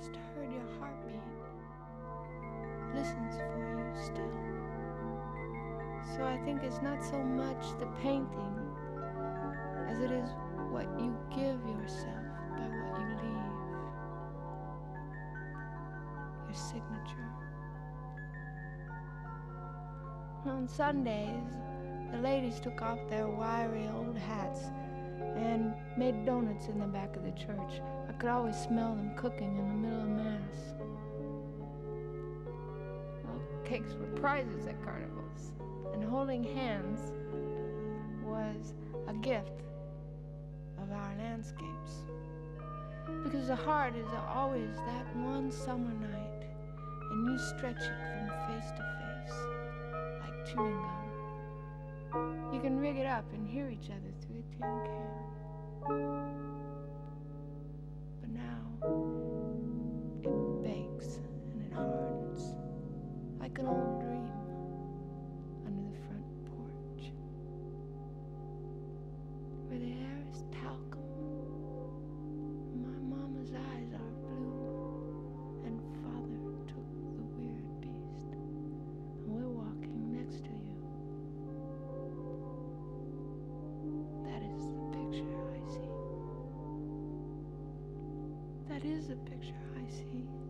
first heard your heartbeat listens for you still. So I think it's not so much the painting as it is what you give yourself by what you leave. Your signature. On Sundays, the ladies took off their wiry old hats and made donuts in the back of the church. I could always smell them cooking in the middle of Mass. Well, cakes were prizes at carnivals, and holding hands was a gift of our landscapes. Because the heart is always that one summer night, and you stretch it from face to face like chewing gum. You can rig it up and hear each other through a tin can. But now it bakes and it hardens like an old That is the picture I see.